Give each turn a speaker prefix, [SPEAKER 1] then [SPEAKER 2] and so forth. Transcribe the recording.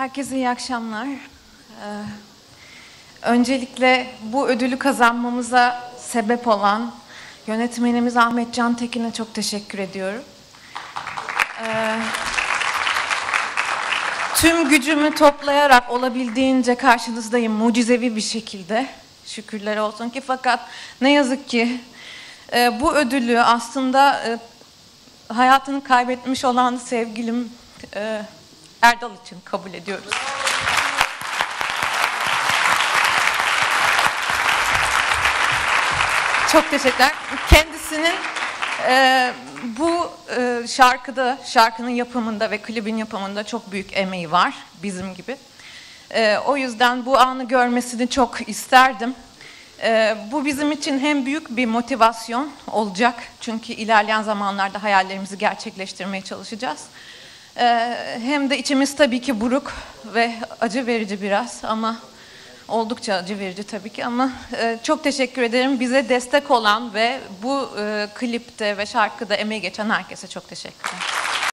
[SPEAKER 1] Herkese iyi akşamlar. Ee, öncelikle bu ödülü kazanmamıza sebep olan yönetmenimiz Ahmet Can Tekin'e çok teşekkür ediyorum. Ee, tüm gücümü toplayarak olabildiğince karşınızdayım mucizevi bir şekilde. Şükürler olsun ki fakat ne yazık ki e, bu ödülü aslında e, hayatını kaybetmiş olan sevgilim e, Erdal için kabul ediyoruz. Çok teşekkürler. Kendisinin e, bu e, şarkıda, şarkının yapımında ve klibin yapımında çok büyük emeği var bizim gibi. E, o yüzden bu anı görmesini çok isterdim. E, bu bizim için hem büyük bir motivasyon olacak çünkü ilerleyen zamanlarda hayallerimizi gerçekleştirmeye çalışacağız. E, hem de içimiz tabii ki buruk ve acı verici biraz ama oldukça acı verici tabii ki ama e, çok teşekkür ederim bize destek olan ve bu e, klipte ve şarkıda emeği geçen herkese çok teşekkür ederim.